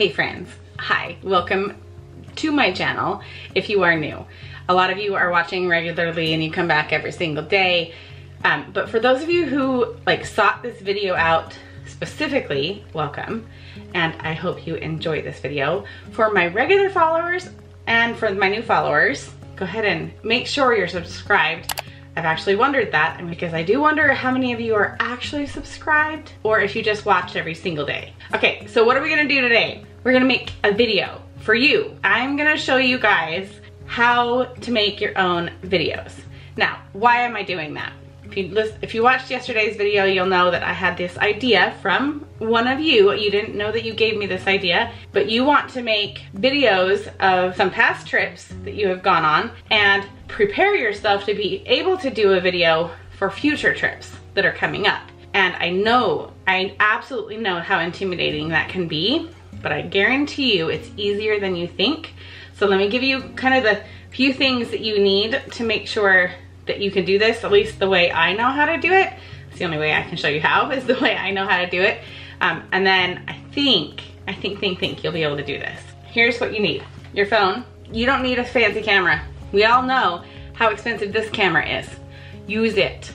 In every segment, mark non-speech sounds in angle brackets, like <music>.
Hey friends, hi, welcome to my channel if you are new. A lot of you are watching regularly and you come back every single day. Um, but for those of you who like sought this video out specifically, welcome. And I hope you enjoy this video. For my regular followers and for my new followers, go ahead and make sure you're subscribed. I've actually wondered that because I do wonder how many of you are actually subscribed or if you just watch every single day. Okay, so what are we gonna do today? We're gonna make a video for you. I'm gonna show you guys how to make your own videos. Now, why am I doing that? If you, if you watched yesterday's video, you'll know that I had this idea from one of you. You didn't know that you gave me this idea, but you want to make videos of some past trips that you have gone on and prepare yourself to be able to do a video for future trips that are coming up. And I know, I absolutely know how intimidating that can be, but I guarantee you it's easier than you think. So let me give you kind of the few things that you need to make sure that you can do this, at least the way I know how to do it. It's the only way I can show you how, <laughs> is the way I know how to do it. Um, and then I think, I think, think, think you'll be able to do this. Here's what you need. Your phone. You don't need a fancy camera. We all know how expensive this camera is. Use it.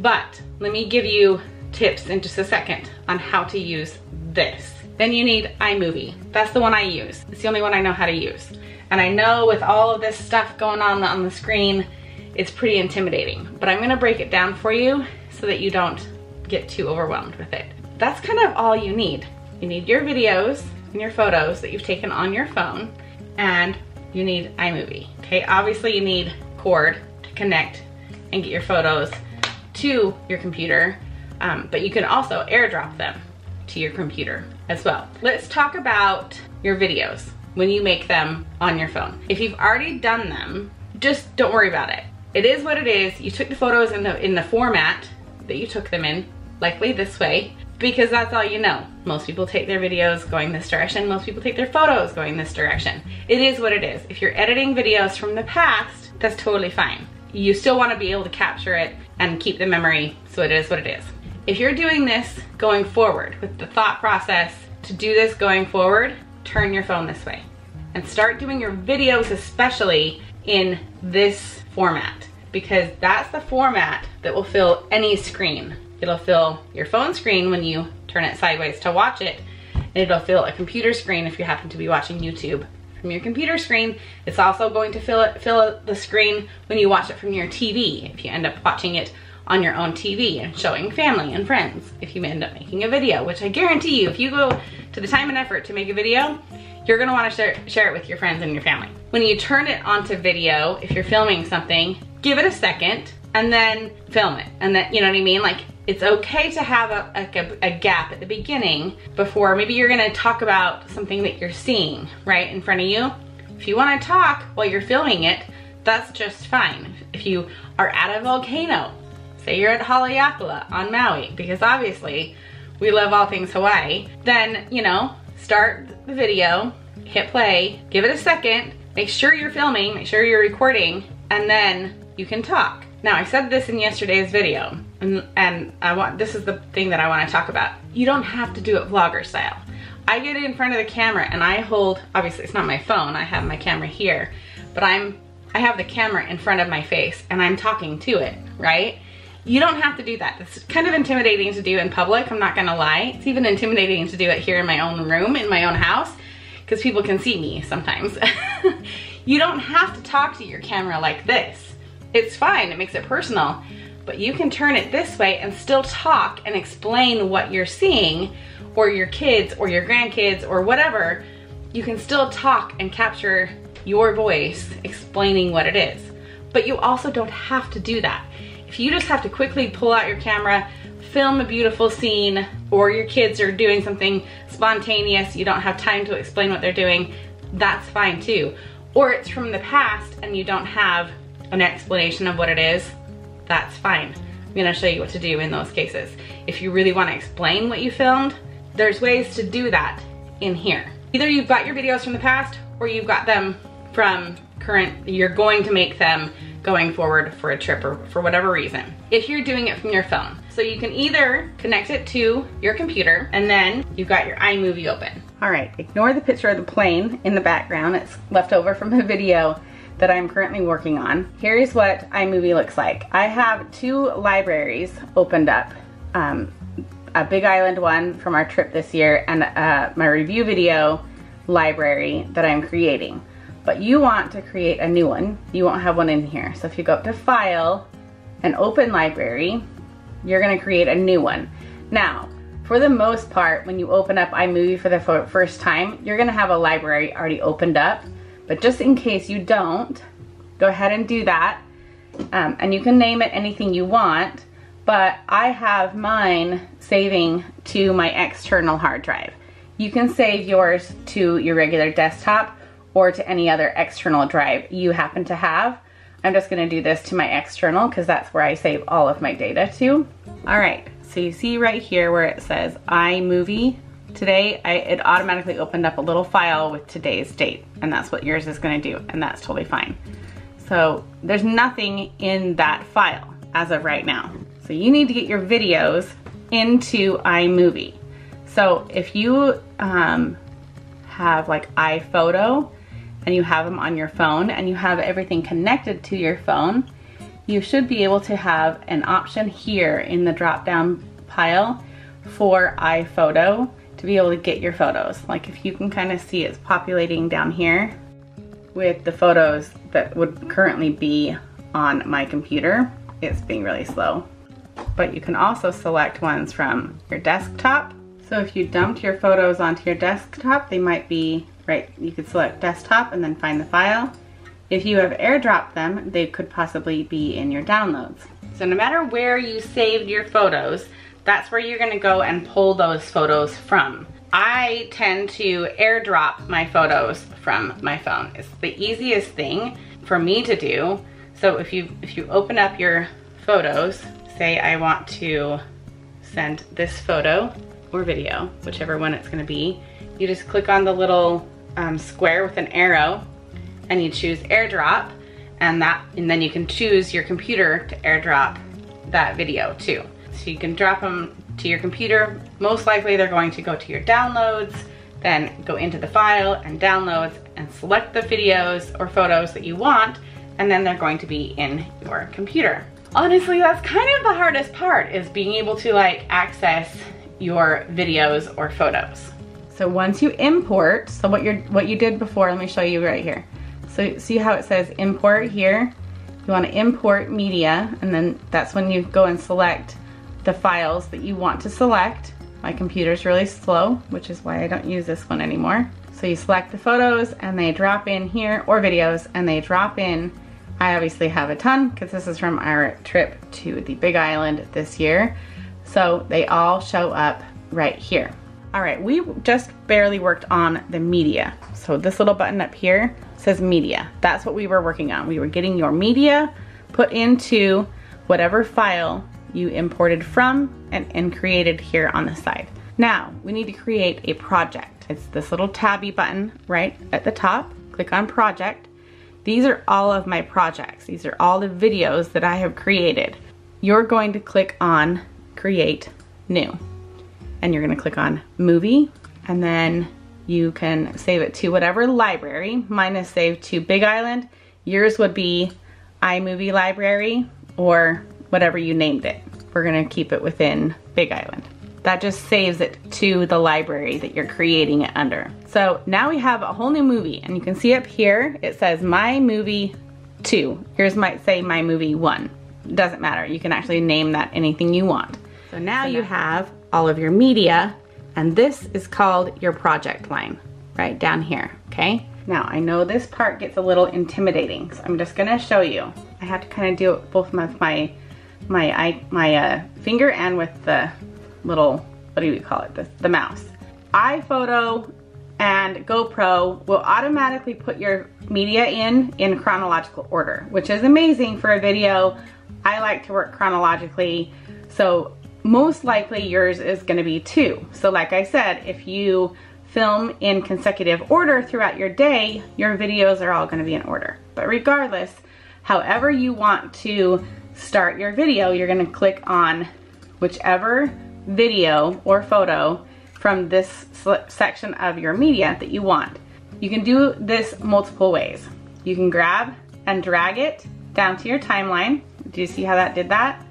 But let me give you tips in just a second on how to use this. Then you need iMovie. That's the one I use. It's the only one I know how to use. And I know with all of this stuff going on on the screen, it's pretty intimidating, but I'm gonna break it down for you so that you don't get too overwhelmed with it. That's kind of all you need. You need your videos and your photos that you've taken on your phone, and you need iMovie, okay? Obviously you need cord to connect and get your photos to your computer, um, but you can also airdrop them to your computer as well. Let's talk about your videos when you make them on your phone. If you've already done them, just don't worry about it. It is what it is. You took the photos in the, in the format that you took them in, likely this way, because that's all you know. Most people take their videos going this direction. Most people take their photos going this direction. It is what it is. If you're editing videos from the past, that's totally fine. You still wanna be able to capture it and keep the memory, so it is what it is. If you're doing this going forward with the thought process to do this going forward, turn your phone this way and start doing your videos especially in this format because that's the format that will fill any screen. It'll fill your phone screen when you turn it sideways to watch it, and it'll fill a computer screen if you happen to be watching YouTube from your computer screen. It's also going to fill it, fill the screen when you watch it from your TV, if you end up watching it on your own TV and showing family and friends, if you end up making a video, which I guarantee you, if you go to the time and effort to make a video, you're gonna wanna share, share it with your friends and your family. When you turn it onto video, if you're filming something, give it a second and then film it. And then, you know what I mean? Like, it's okay to have a, a, a, gap at the beginning before maybe you're gonna talk about something that you're seeing right in front of you. If you wanna talk while you're filming it, that's just fine. If you are at a volcano, say you're at Haleakala on Maui, because obviously we love all things Hawaii, then, you know, start the video, hit play, give it a second, make sure you're filming, make sure you're recording, and then you can talk. Now, I said this in yesterday's video, and, and I want this is the thing that I want to talk about. You don't have to do it vlogger style. I get in front of the camera and I hold, obviously it's not my phone, I have my camera here, but I'm, I have the camera in front of my face and I'm talking to it, right? You don't have to do that. It's kind of intimidating to do in public, I'm not gonna lie. It's even intimidating to do it here in my own room, in my own house, because people can see me sometimes. <laughs> you don't have to talk to your camera like this it's fine, it makes it personal, but you can turn it this way and still talk and explain what you're seeing or your kids or your grandkids or whatever. You can still talk and capture your voice explaining what it is. But you also don't have to do that. If you just have to quickly pull out your camera, film a beautiful scene, or your kids are doing something spontaneous, you don't have time to explain what they're doing, that's fine too. Or it's from the past and you don't have an explanation of what it is, that's fine. I'm gonna show you what to do in those cases. If you really wanna explain what you filmed, there's ways to do that in here. Either you've got your videos from the past or you've got them from current, you're going to make them going forward for a trip or for whatever reason. If you're doing it from your phone, So you can either connect it to your computer and then you've got your iMovie open. All right, ignore the picture of the plane in the background. It's left over from a video that I'm currently working on. Here's what iMovie looks like. I have two libraries opened up. Um, a Big Island one from our trip this year and uh, my review video library that I'm creating. But you want to create a new one. You won't have one in here. So if you go up to File and Open Library, you're gonna create a new one. Now, for the most part, when you open up iMovie for the first time, you're gonna have a library already opened up. But just in case you don't, go ahead and do that. Um, and you can name it anything you want, but I have mine saving to my external hard drive. You can save yours to your regular desktop or to any other external drive you happen to have. I'm just gonna do this to my external because that's where I save all of my data to. All right, so you see right here where it says iMovie. Today, I, it automatically opened up a little file with today's date, and that's what yours is gonna do, and that's totally fine. So there's nothing in that file as of right now. So you need to get your videos into iMovie. So if you um, have like iPhoto and you have them on your phone and you have everything connected to your phone, you should be able to have an option here in the drop down pile for iPhoto to be able to get your photos. Like if you can kind of see it's populating down here with the photos that would currently be on my computer. It's being really slow. But you can also select ones from your desktop. So if you dumped your photos onto your desktop, they might be, right, you could select desktop and then find the file. If you have airdropped them, they could possibly be in your downloads. So no matter where you saved your photos, that's where you're gonna go and pull those photos from. I tend to airdrop my photos from my phone. It's the easiest thing for me to do. So if you if you open up your photos, say I want to send this photo or video, whichever one it's gonna be, you just click on the little um, square with an arrow and you choose airdrop and that and then you can choose your computer to airdrop that video too. So you can drop them to your computer. Most likely they're going to go to your downloads, then go into the file and downloads and select the videos or photos that you want and then they're going to be in your computer. Honestly, that's kind of the hardest part is being able to like access your videos or photos. So once you import, so what you're what you did before, let me show you right here. So see how it says import here? You wanna import media, and then that's when you go and select the files that you want to select. My computer's really slow, which is why I don't use this one anymore. So you select the photos and they drop in here, or videos, and they drop in. I obviously have a ton because this is from our trip to the Big Island this year. So they all show up right here. All right, we just barely worked on the media. So this little button up here says media. That's what we were working on. We were getting your media put into whatever file you imported from and, and created here on the side. Now, we need to create a project. It's this little tabby button right at the top. Click on project. These are all of my projects. These are all the videos that I have created. You're going to click on create new and you're gonna click on movie and then you can save it to whatever library. Mine is saved to Big Island. Yours would be iMovie library or whatever you named it. We're gonna keep it within Big Island. That just saves it to the library that you're creating it under. So now we have a whole new movie and you can see up here, it says My Movie 2. Yours might say My Movie 1. Doesn't matter, you can actually name that anything you want. So now so you have all of your media and this is called your project line right down here, okay? Now I know this part gets a little intimidating, so I'm just gonna show you. I have to kind of do it both with my my my uh, finger and with the little, what do we call it, the, the mouse. iPhoto and GoPro will automatically put your media in in chronological order, which is amazing for a video. I like to work chronologically, so most likely yours is gonna be too. So like I said, if you film in consecutive order throughout your day, your videos are all gonna be in order. But regardless, however you want to start your video, you're gonna click on whichever video or photo from this section of your media that you want. You can do this multiple ways. You can grab and drag it down to your timeline. Do you see how that did that?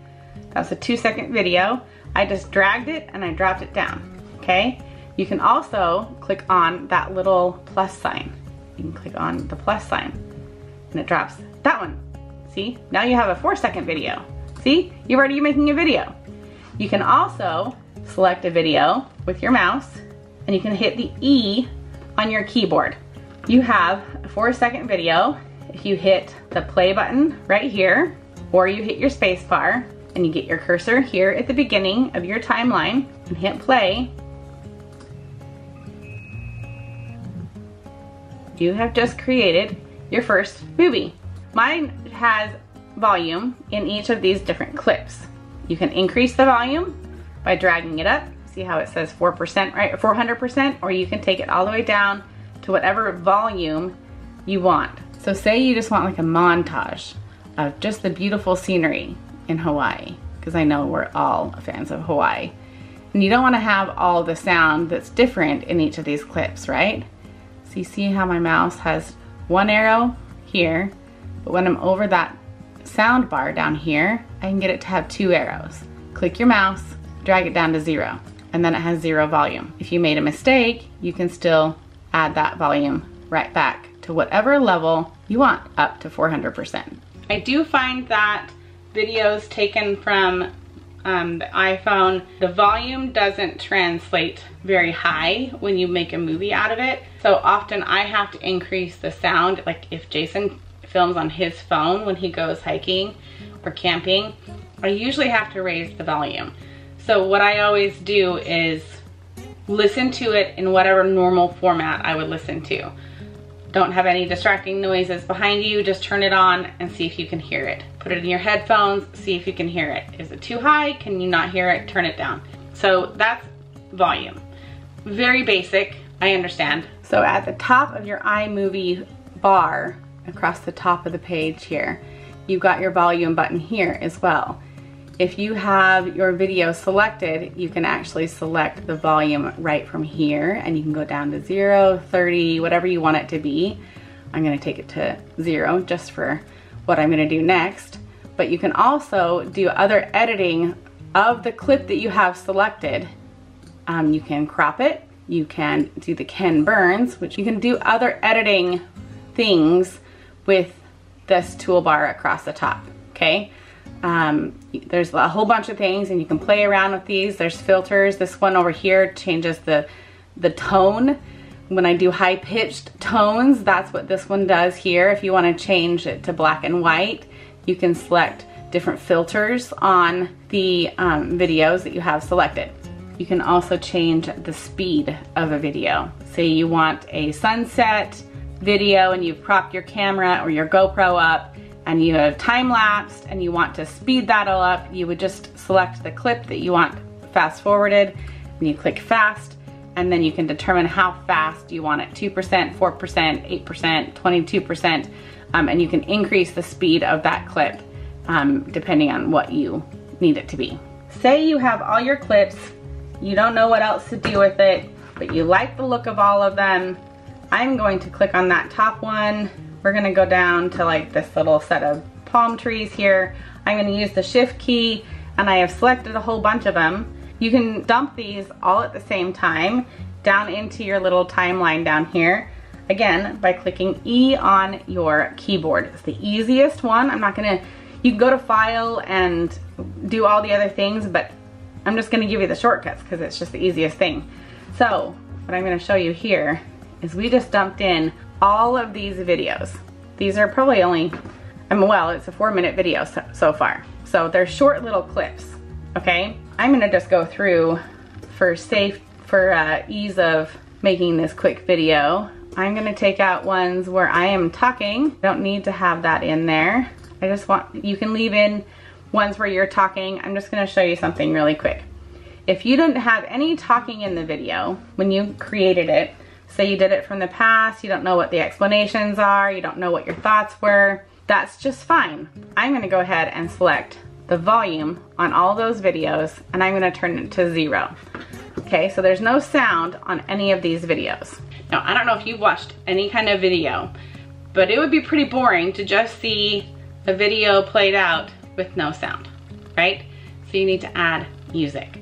That was a two second video. I just dragged it and I dropped it down, okay? You can also click on that little plus sign. You can click on the plus sign and it drops that one. See, now you have a four second video. See, you're already making a video. You can also select a video with your mouse and you can hit the E on your keyboard. You have a four second video. If you hit the play button right here, or you hit your space bar and you get your cursor here at the beginning of your timeline and hit play, you have just created your first movie. Mine has volume in each of these different clips. You can increase the volume by dragging it up. See how it says 4%, right? 400%, or you can take it all the way down to whatever volume you want. So say you just want like a montage of just the beautiful scenery in Hawaii, because I know we're all fans of Hawaii. And you don't want to have all the sound that's different in each of these clips, right? So you see how my mouse has one arrow here, but when I'm over that sound bar down here, I can get it to have two arrows. Click your mouse, drag it down to zero, and then it has zero volume. If you made a mistake, you can still add that volume right back to whatever level you want, up to 400%. I do find that videos taken from um, the iPhone, the volume doesn't translate very high when you make a movie out of it. So often I have to increase the sound. Like if Jason films on his phone when he goes hiking or camping, I usually have to raise the volume. So what I always do is listen to it in whatever normal format I would listen to. Don't have any distracting noises behind you, just turn it on and see if you can hear it. Put it in your headphones, see if you can hear it. Is it too high? Can you not hear it? Turn it down. So that's volume. Very basic, I understand. So at the top of your iMovie bar, across the top of the page here, you've got your volume button here as well. If you have your video selected, you can actually select the volume right from here and you can go down to zero, 30, whatever you want it to be. I'm gonna take it to zero just for what I'm gonna do next. But you can also do other editing of the clip that you have selected. Um, you can crop it, you can do the Ken Burns, which you can do other editing things with this toolbar across the top, okay? Um, there's a whole bunch of things and you can play around with these. There's filters. This one over here changes the, the tone. When I do high pitched tones, that's what this one does here. If you wanna change it to black and white, you can select different filters on the um, videos that you have selected. You can also change the speed of a video. Say you want a sunset video and you've propped your camera or your GoPro up and you have time lapsed and you want to speed that all up, you would just select the clip that you want fast forwarded and you click fast and then you can determine how fast you want it, 2%, 4%, 8%, 22%, um, and you can increase the speed of that clip um, depending on what you need it to be. Say you have all your clips, you don't know what else to do with it, but you like the look of all of them, I'm going to click on that top one we're gonna go down to like this little set of palm trees here. I'm gonna use the shift key and I have selected a whole bunch of them. You can dump these all at the same time down into your little timeline down here. Again, by clicking E on your keyboard. It's the easiest one. I'm not gonna, you can go to file and do all the other things, but I'm just gonna give you the shortcuts because it's just the easiest thing. So, what I'm gonna show you here is we just dumped in all of these videos. These are probably only, I mean, well, it's a four minute video so, so far. So they're short little clips, okay? I'm gonna just go through for safe, for uh, ease of making this quick video. I'm gonna take out ones where I am talking. Don't need to have that in there. I just want, you can leave in ones where you're talking. I'm just gonna show you something really quick. If you didn't have any talking in the video when you created it, Say you did it from the past, you don't know what the explanations are, you don't know what your thoughts were, that's just fine. I'm gonna go ahead and select the volume on all those videos and I'm gonna turn it to zero. Okay, so there's no sound on any of these videos. Now, I don't know if you've watched any kind of video, but it would be pretty boring to just see a video played out with no sound, right? So you need to add music.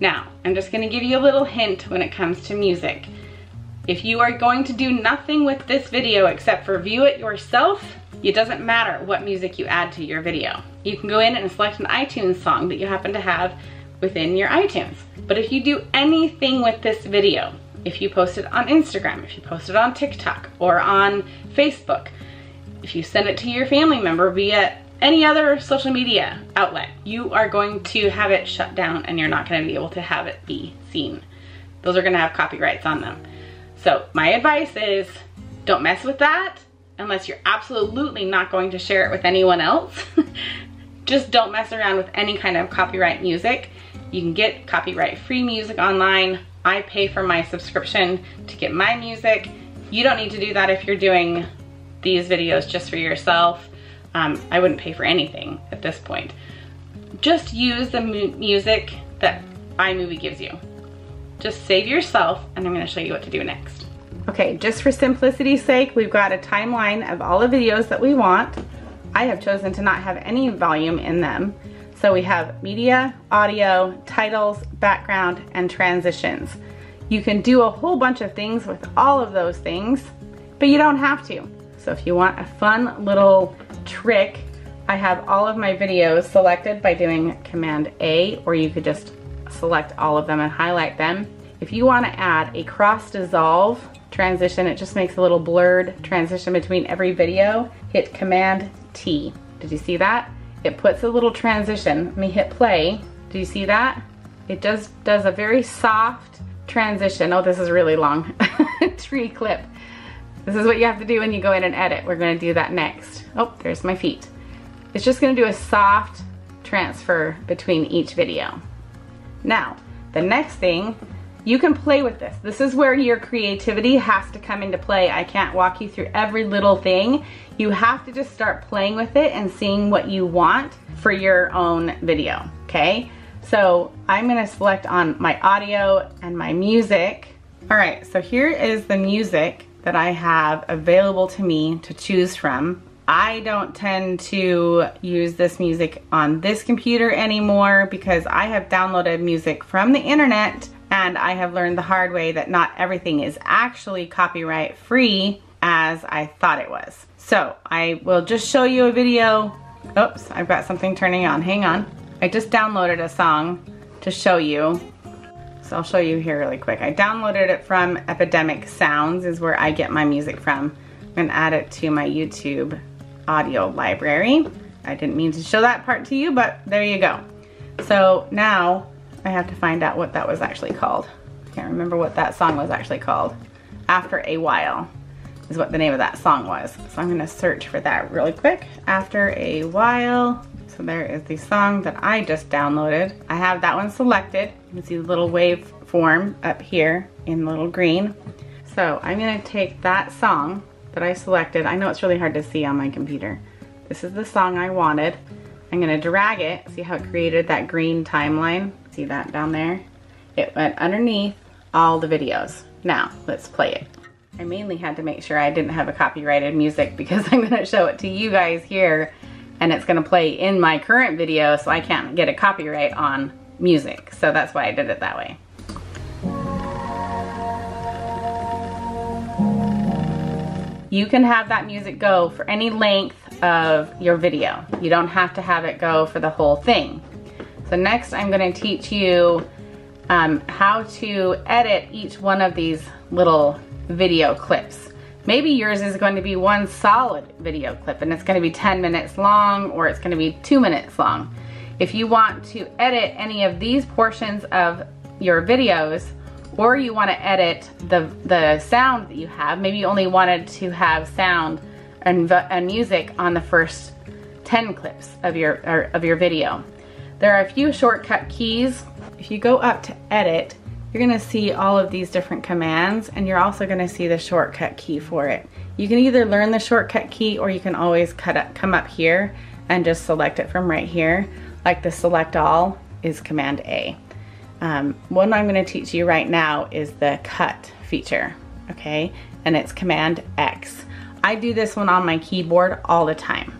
Now, I'm just gonna give you a little hint when it comes to music. If you are going to do nothing with this video except for view it yourself, it doesn't matter what music you add to your video. You can go in and select an iTunes song that you happen to have within your iTunes. But if you do anything with this video, if you post it on Instagram, if you post it on TikTok or on Facebook, if you send it to your family member via any other social media outlet, you are going to have it shut down and you're not gonna be able to have it be seen. Those are gonna have copyrights on them. So my advice is don't mess with that unless you're absolutely not going to share it with anyone else. <laughs> Just don't mess around with any kind of copyright music. You can get copyright free music online. I pay for my subscription to get my music. You don't need to do that if you're doing these videos just for yourself. Um, I wouldn't pay for anything at this point. Just use the mu music that iMovie gives you. Just save yourself and I'm gonna show you what to do next. Okay, just for simplicity's sake, we've got a timeline of all the videos that we want. I have chosen to not have any volume in them. So we have media, audio, titles, background, and transitions. You can do a whole bunch of things with all of those things, but you don't have to. So if you want a fun little trick, I have all of my videos selected by doing Command A, or you could just select all of them and highlight them. If you wanna add a cross dissolve transition, it just makes a little blurred transition between every video, hit Command T. Did you see that? it puts a little transition. Let me hit play. Do you see that? It just does a very soft transition. Oh, this is really long. <laughs> Tree clip. This is what you have to do when you go in and edit. We're gonna do that next. Oh, there's my feet. It's just gonna do a soft transfer between each video. Now, the next thing you can play with this. This is where your creativity has to come into play. I can't walk you through every little thing. You have to just start playing with it and seeing what you want for your own video, okay? So I'm gonna select on my audio and my music. All right, so here is the music that I have available to me to choose from. I don't tend to use this music on this computer anymore because I have downloaded music from the internet and I have learned the hard way that not everything is actually copyright free as I thought it was. So I will just show you a video. Oops, I've got something turning on, hang on. I just downloaded a song to show you. So I'll show you here really quick. I downloaded it from Epidemic Sounds is where I get my music from. I'm gonna add it to my YouTube audio library. I didn't mean to show that part to you, but there you go. So now I have to find out what that was actually called. I can't remember what that song was actually called. After a While is what the name of that song was. So I'm gonna search for that really quick. After a While. So there is the song that I just downloaded. I have that one selected. You can see the little wave form up here in little green. So I'm gonna take that song that I selected. I know it's really hard to see on my computer. This is the song I wanted. I'm gonna drag it, see how it created that green timeline? See that down there? It went underneath all the videos. Now, let's play it. I mainly had to make sure I didn't have a copyrighted music because <laughs> I'm gonna show it to you guys here and it's gonna play in my current video so I can't get a copyright on music. So that's why I did it that way. You can have that music go for any length of your video. You don't have to have it go for the whole thing. So next I'm gonna teach you um, how to edit each one of these little video clips. Maybe yours is going to be one solid video clip and it's gonna be 10 minutes long or it's gonna be two minutes long. If you want to edit any of these portions of your videos or you wanna edit the, the sound that you have, maybe you only wanted to have sound and, and music on the first 10 clips of your, of your video. There are a few shortcut keys. If you go up to edit, you're gonna see all of these different commands and you're also gonna see the shortcut key for it. You can either learn the shortcut key or you can always cut up, come up here and just select it from right here. like the select all is Command A. Um, one I'm gonna teach you right now is the cut feature, okay? And it's Command X. I do this one on my keyboard all the time.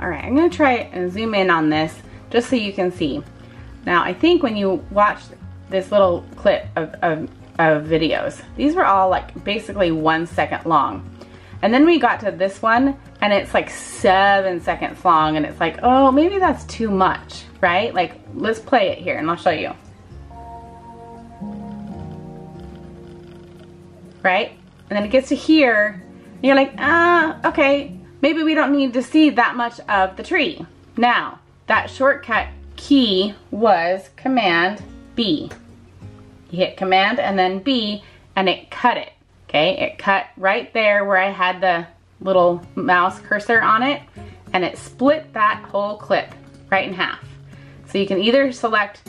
All right, I'm gonna try and zoom in on this just so you can see. Now, I think when you watch this little clip of, of, of videos, these were all like basically one second long. And then we got to this one and it's like seven seconds long and it's like, oh, maybe that's too much, right? Like, let's play it here and I'll show you. Right? And then it gets to here and you're like, ah, okay, maybe we don't need to see that much of the tree. Now, that shortcut key was Command B. You hit Command and then B and it cut it. Okay, it cut right there where I had the little mouse cursor on it and it split that whole clip right in half. So you can either select,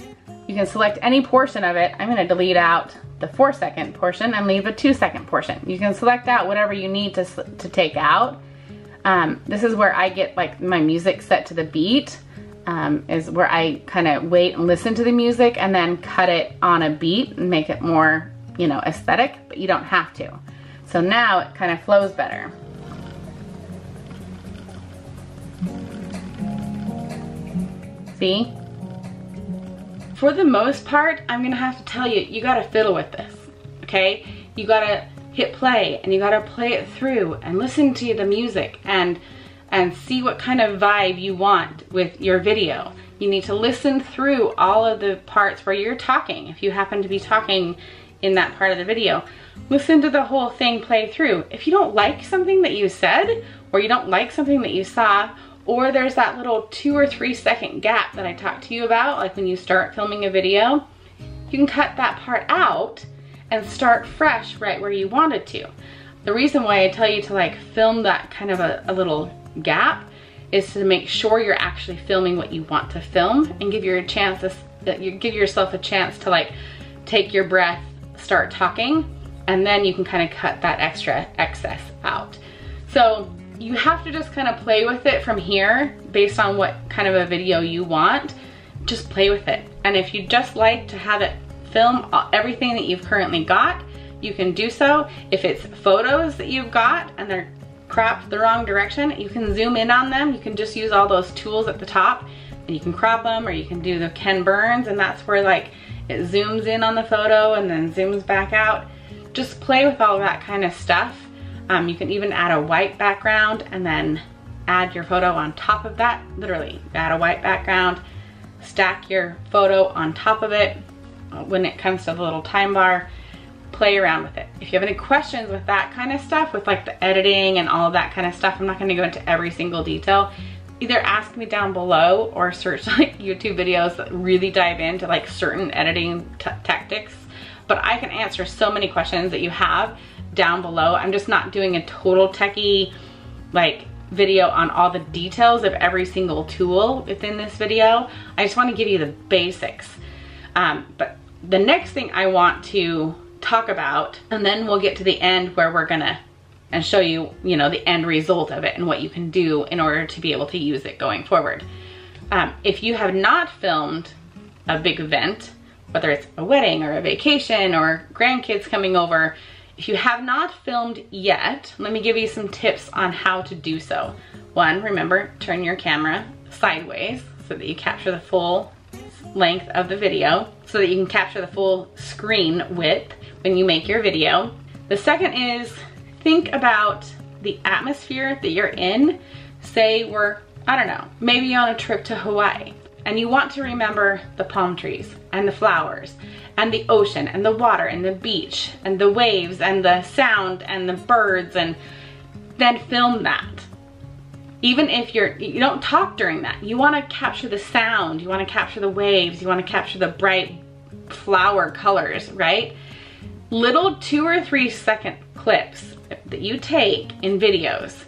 you can select any portion of it. I'm gonna delete out the four second portion and leave a two second portion. You can select out whatever you need to, to take out. Um, this is where I get like my music set to the beat. Um, is where I kind of wait and listen to the music and then cut it on a beat and make it more you know, aesthetic, but you don't have to. So now it kind of flows better. See? For the most part, I'm gonna have to tell you, you gotta fiddle with this, okay? You gotta hit play and you gotta play it through and listen to the music and and see what kind of vibe you want with your video. You need to listen through all of the parts where you're talking. If you happen to be talking in that part of the video. Listen to the whole thing play through. If you don't like something that you said, or you don't like something that you saw, or there's that little two or three second gap that I talked to you about, like when you start filming a video, you can cut that part out and start fresh right where you wanted to. The reason why I tell you to like film that kind of a, a little gap is to make sure you're actually filming what you want to film and give your chance to, you give yourself a chance to like take your breath start talking and then you can kind of cut that extra excess out. So you have to just kind of play with it from here based on what kind of a video you want. Just play with it. And if you just like to have it film everything that you've currently got, you can do so. If it's photos that you've got and they're cropped the wrong direction, you can zoom in on them. You can just use all those tools at the top and you can crop them or you can do the Ken Burns and that's where like it zooms in on the photo and then zooms back out. Just play with all that kind of stuff. Um, you can even add a white background and then add your photo on top of that. Literally, add a white background, stack your photo on top of it. Uh, when it comes to the little time bar, play around with it. If you have any questions with that kind of stuff, with like the editing and all of that kind of stuff, I'm not gonna go into every single detail either ask me down below or search <laughs> like YouTube videos that really dive into like certain editing tactics. But I can answer so many questions that you have down below. I'm just not doing a total techie like video on all the details of every single tool within this video. I just wanna give you the basics. Um, but the next thing I want to talk about, and then we'll get to the end where we're gonna and show you, you know, the end result of it and what you can do in order to be able to use it going forward. Um, if you have not filmed a big event, whether it's a wedding or a vacation or grandkids coming over, if you have not filmed yet, let me give you some tips on how to do so. One, remember, turn your camera sideways so that you capture the full length of the video so that you can capture the full screen width when you make your video. The second is think about the atmosphere that you're in. Say we're, I don't know, maybe on a trip to Hawaii and you want to remember the palm trees and the flowers and the ocean and the water and the beach and the waves and the sound and the birds and then film that. Even if you're, you don't talk during that. You wanna capture the sound, you wanna capture the waves, you wanna capture the bright flower colors, right? Little two or three second clips that you take in videos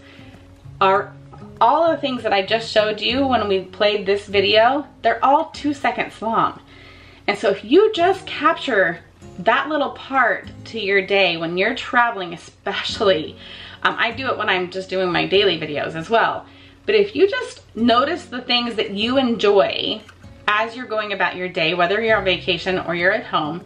are all the things that I just showed you when we played this video, they're all two seconds long. And so if you just capture that little part to your day when you're traveling especially, um, I do it when I'm just doing my daily videos as well. But if you just notice the things that you enjoy as you're going about your day, whether you're on vacation or you're at home,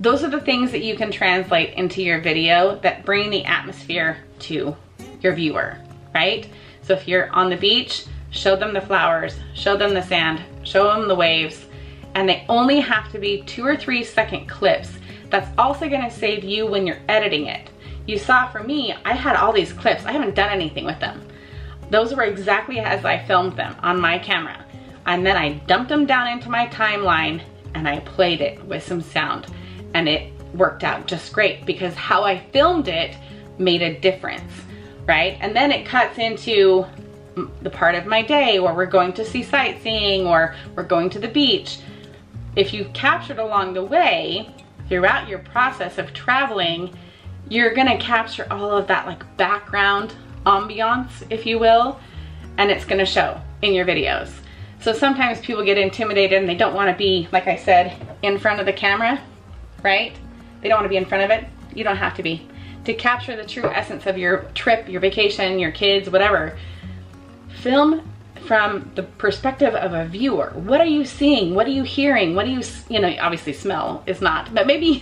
those are the things that you can translate into your video that bring the atmosphere to your viewer, right? So if you're on the beach, show them the flowers, show them the sand, show them the waves, and they only have to be two or three second clips. That's also gonna save you when you're editing it. You saw for me, I had all these clips. I haven't done anything with them. Those were exactly as I filmed them on my camera. And then I dumped them down into my timeline and I played it with some sound. And it worked out just great because how I filmed it made a difference, right? And then it cuts into the part of my day where we're going to see sightseeing or we're going to the beach. If you've captured along the way, throughout your process of traveling, you're gonna capture all of that like background ambiance, if you will, and it's gonna show in your videos. So sometimes people get intimidated and they don't wanna be, like I said, in front of the camera, right? They don't wanna be in front of it. You don't have to be. To capture the true essence of your trip, your vacation, your kids, whatever, film from the perspective of a viewer. What are you seeing? What are you hearing? What do you, you know, obviously smell is not, but maybe <laughs> you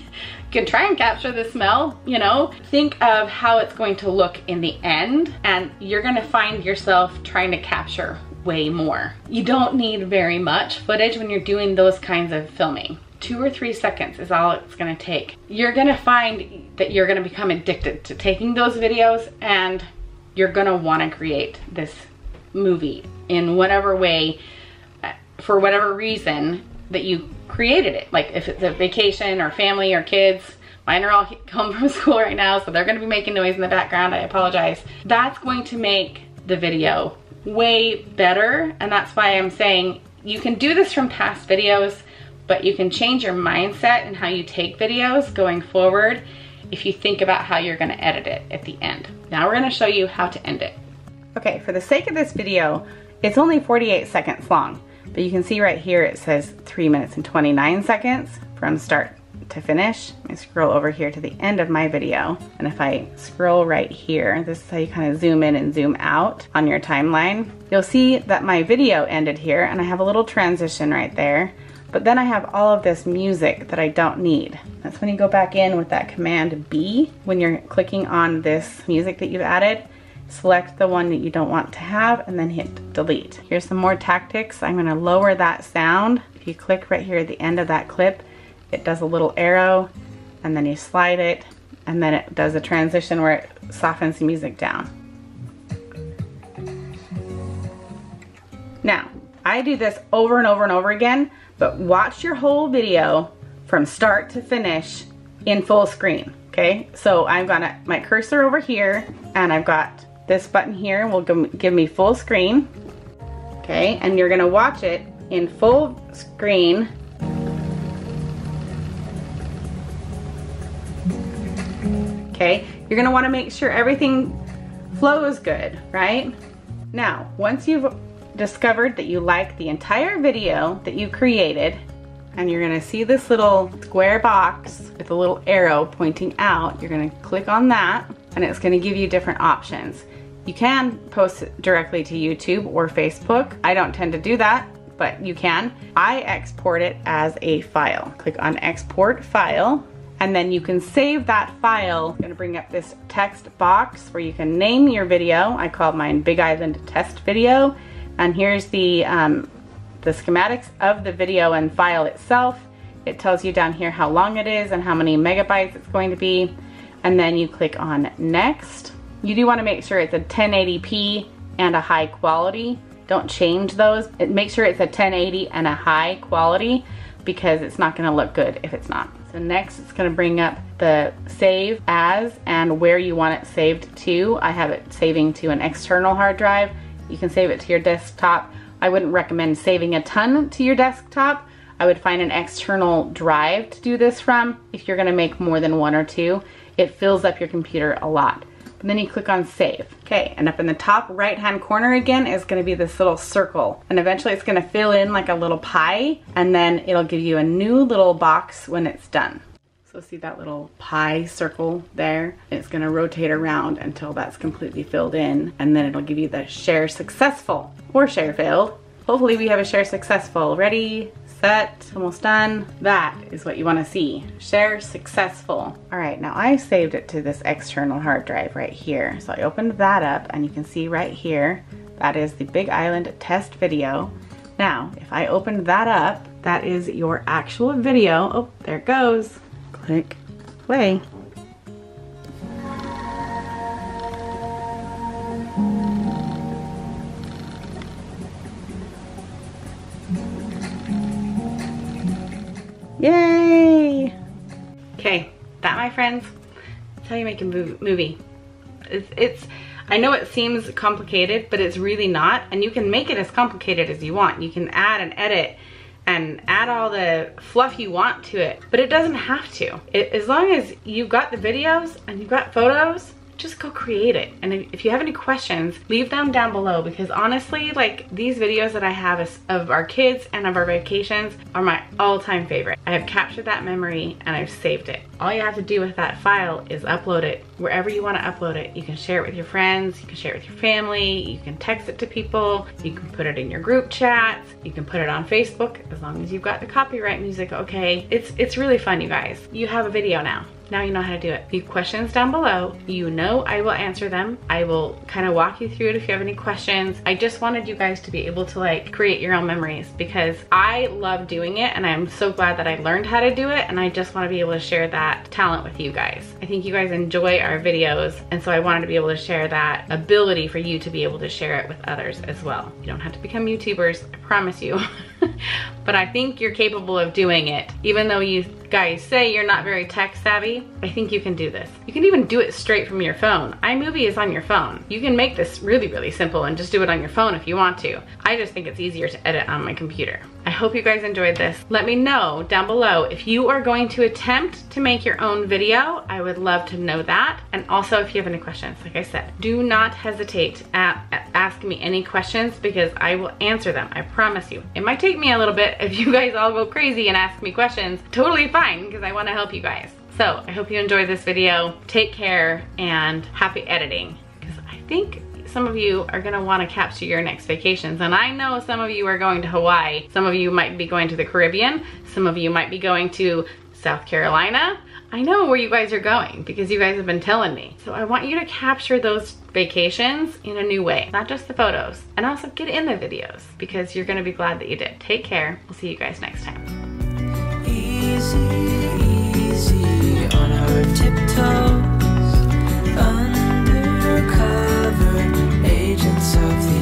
can try and capture the smell, you know? Think of how it's going to look in the end and you're gonna find yourself trying to capture way more. You don't need very much footage when you're doing those kinds of filming. Two or three seconds is all it's gonna take. You're gonna find that you're gonna become addicted to taking those videos and you're gonna wanna create this movie in whatever way, uh, for whatever reason that you created it. Like if it's a vacation or family or kids, mine are all <laughs> home from school right now, so they're gonna be making noise in the background, I apologize. That's going to make the video way better, and that's why I'm saying you can do this from past videos, but you can change your mindset and how you take videos going forward if you think about how you're gonna edit it at the end. Now we're gonna show you how to end it. Okay, for the sake of this video, it's only 48 seconds long, but you can see right here it says 3 minutes and 29 seconds from start to finish. I scroll over here to the end of my video. And if I scroll right here, this is how you kind of zoom in and zoom out on your timeline. You'll see that my video ended here and I have a little transition right there. But then I have all of this music that I don't need. That's when you go back in with that command B when you're clicking on this music that you've added select the one that you don't want to have and then hit delete. Here's some more tactics. I'm gonna lower that sound. If you click right here at the end of that clip, it does a little arrow and then you slide it and then it does a transition where it softens the music down. Now, I do this over and over and over again, but watch your whole video from start to finish in full screen, okay? So I've got my cursor over here and I've got this button here will give me full screen. Okay, and you're gonna watch it in full screen. Okay, you're gonna wanna make sure everything flows good, right? Now, once you've discovered that you like the entire video that you created, and you're gonna see this little square box with a little arrow pointing out, you're gonna click on that, and it's gonna give you different options. You can post directly to YouTube or Facebook. I don't tend to do that, but you can. I export it as a file. Click on export file and then you can save that file. I'm gonna bring up this text box where you can name your video. I called mine Big Island Test Video. And here's the, um, the schematics of the video and file itself. It tells you down here how long it is and how many megabytes it's going to be. And then you click on next. You do want to make sure it's a 1080p and a high quality. Don't change those. Make sure it's a 1080 and a high quality because it's not going to look good if it's not. So next it's going to bring up the save as and where you want it saved to. I have it saving to an external hard drive. You can save it to your desktop. I wouldn't recommend saving a ton to your desktop. I would find an external drive to do this from if you're going to make more than one or two. It fills up your computer a lot and then you click on save. Okay, and up in the top right hand corner again is gonna be this little circle and eventually it's gonna fill in like a little pie and then it'll give you a new little box when it's done. So see that little pie circle there? It's gonna rotate around until that's completely filled in and then it'll give you the share successful or share failed. Hopefully we have a share successful. Ready, set, almost done. That is what you wanna see. Share successful. All right, now I saved it to this external hard drive right here. So I opened that up and you can see right here, that is the Big Island test video. Now, if I open that up, that is your actual video. Oh, there it goes. Click play. Friends, that's how you make a movie. It's, it's, I know it seems complicated, but it's really not. And you can make it as complicated as you want. You can add and edit and add all the fluff you want to it, but it doesn't have to. It, as long as you've got the videos and you've got photos, just go create it. And if you have any questions, leave them down below because honestly, like these videos that I have of our kids and of our vacations are my all-time favorite. I have captured that memory and I've saved it. All you have to do with that file is upload it wherever you want to upload it. You can share it with your friends, you can share it with your family, you can text it to people, you can put it in your group chats, you can put it on Facebook as long as you've got the copyright music okay. It's, it's really fun, you guys. You have a video now. Now you know how to do it. Leave questions down below. You know I will answer them. I will kind of walk you through it if you have any questions. I just wanted you guys to be able to like create your own memories because I love doing it and I'm so glad that I learned how to do it and I just want to be able to share that talent with you guys. I think you guys enjoy our videos and so I wanted to be able to share that ability for you to be able to share it with others as well. You don't have to become YouTubers, I promise you. <laughs> <laughs> but I think you're capable of doing it. Even though you guys say you're not very tech savvy, I think you can do this. You can even do it straight from your phone. iMovie is on your phone. You can make this really, really simple and just do it on your phone if you want to. I just think it's easier to edit on my computer. I hope you guys enjoyed this. Let me know down below if you are going to attempt to make your own video. I would love to know that. And also if you have any questions, like I said, do not hesitate at, at asking me any questions because I will answer them. I promise you. It might take me a little bit if you guys all go crazy and ask me questions. Totally fine because I want to help you guys. So I hope you enjoyed this video. Take care and happy editing because I think some of you are gonna wanna capture your next vacations. And I know some of you are going to Hawaii. Some of you might be going to the Caribbean. Some of you might be going to South Carolina. I know where you guys are going because you guys have been telling me. So I want you to capture those vacations in a new way, not just the photos. And also get in the videos because you're gonna be glad that you did. Take care. We'll see you guys next time. Easy, easy of the